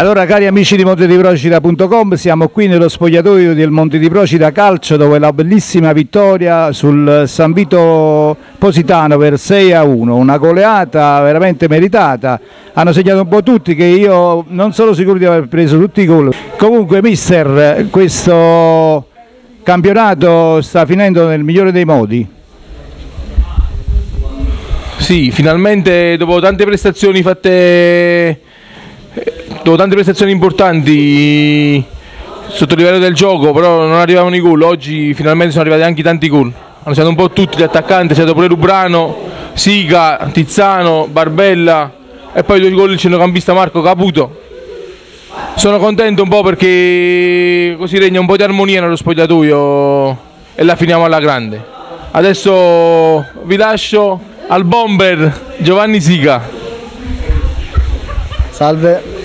Allora cari amici di montediprocida.com siamo qui nello spogliatoio del Monte di Procida Calcio dove la bellissima vittoria sul San Vito Positano per 6 a 1, una goleata veramente meritata, hanno segnato un po' tutti che io non sono sicuro di aver preso tutti i gol. Comunque mister, questo campionato sta finendo nel migliore dei modi. Sì, finalmente dopo tante prestazioni fatte dopo tante prestazioni importanti sotto il livello del gioco, però non arrivavano i gol, oggi finalmente sono arrivati anche tanti gol. Hanno stato un po' tutti gli attaccanti, è stato pure Lubrano, Siga, Tizzano, Barbella e poi due gol il centrocampista Marco Caputo. Sono contento un po' perché così regna un po' di armonia nello spogliatoio e la finiamo alla grande. Adesso vi lascio al bomber Giovanni Siga. Salve.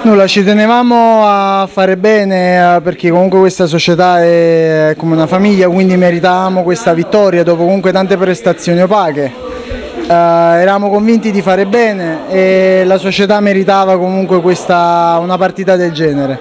Nulla, ci tenevamo a fare bene eh, perché comunque questa società è come una famiglia, quindi meritavamo questa vittoria dopo comunque tante prestazioni opache. Uh, eravamo convinti di fare bene e la società meritava comunque questa, una partita del genere.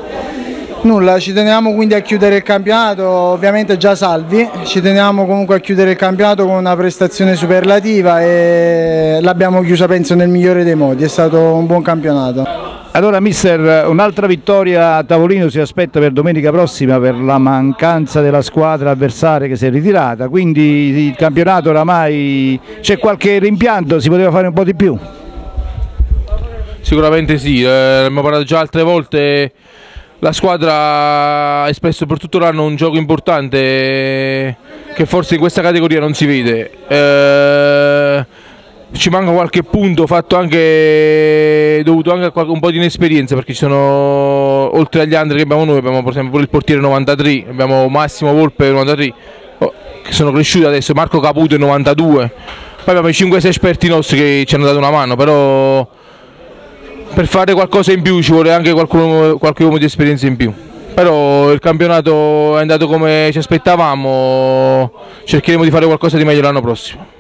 Nulla, ci teniamo quindi a chiudere il campionato, ovviamente già salvi, ci teniamo comunque a chiudere il campionato con una prestazione superlativa e l'abbiamo chiusa penso nel migliore dei modi, è stato un buon campionato. Allora mister, un'altra vittoria a tavolino si aspetta per domenica prossima per la mancanza della squadra avversaria che si è ritirata, quindi il campionato oramai c'è qualche rimpianto, si poteva fare un po' di più? Sicuramente sì, eh, abbiamo parlato già altre volte, la squadra ha espresso per tutto l'anno un gioco importante che forse in questa categoria non si vede. Eh, ci manca qualche punto fatto anche dovuto anche a un po' di inesperienza perché ci sono oltre agli altri che abbiamo noi abbiamo per esempio il portiere 93 abbiamo Massimo Volpe 93 che sono cresciuti adesso Marco Caputo 92 poi abbiamo i 5-6 esperti nostri che ci hanno dato una mano però per fare qualcosa in più ci vuole anche qualcuno, qualche uomo di esperienza in più. Però il campionato è andato come ci aspettavamo cercheremo di fare qualcosa di meglio l'anno prossimo